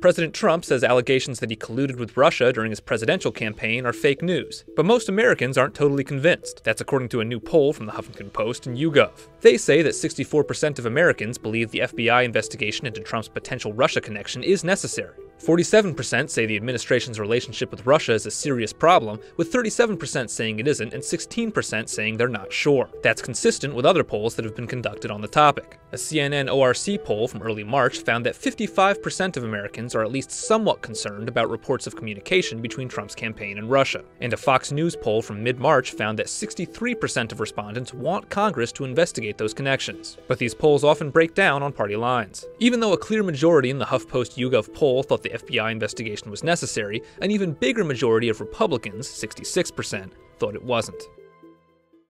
President Trump says allegations that he colluded with Russia during his presidential campaign are fake news, but most Americans aren't totally convinced. That's according to a new poll from the Huffington Post and YouGov. They say that 64% of Americans believe the FBI investigation into Trump's potential Russia connection is necessary. 47% say the administration's relationship with Russia is a serious problem, with 37% saying it isn't and 16% saying they're not sure. That's consistent with other polls that have been conducted on the topic. A CNN ORC poll from early March found that 55% of Americans are at least somewhat concerned about reports of communication between Trump's campaign and Russia. And a Fox News poll from mid March found that 63% of respondents want Congress to investigate those connections. But these polls often break down on party lines. Even though a clear majority in the HuffPost YouGov poll thought the FBI investigation was necessary, an even bigger majority of Republicans, 66%, thought it wasn't.